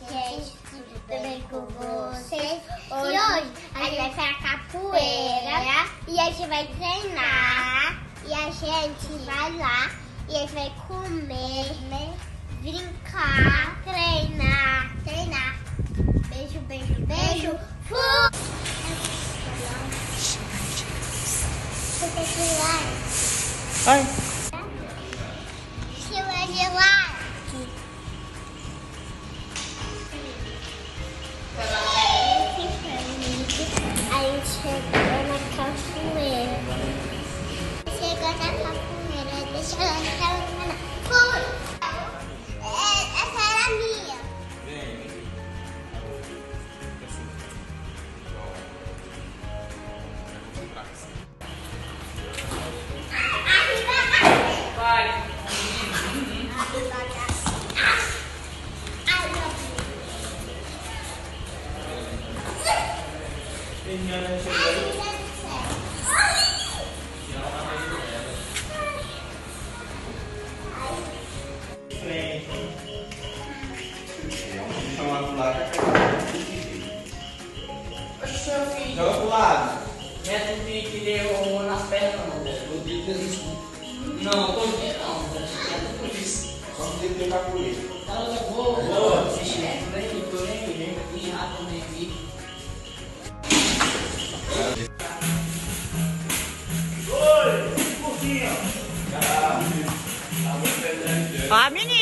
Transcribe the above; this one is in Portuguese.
gente, tudo bem com vocês? E hoje a gente vai pra capoeira e a gente vai treinar e a gente vai lá e a gente vai comer, brincar, treinar, treinar. Beijo, beijo, beijo. Fui! Você A gente chegou na capoeira. Chegou Joga pro lado. Não é tu que, que deu nas pernas, não. O dedo deu no Não, tô vendo, não. É tudo isso. Só que o dedo deu capoeira. Tá, eu Tá, Boa. Vixe, né? Tô nem Tá, tô Tá, aqui. Tem rato, nem aqui. Ah, menino!